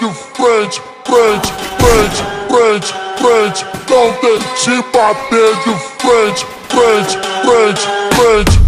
You French, French, French, French, French, don't that she pop there, you French, French, French, French.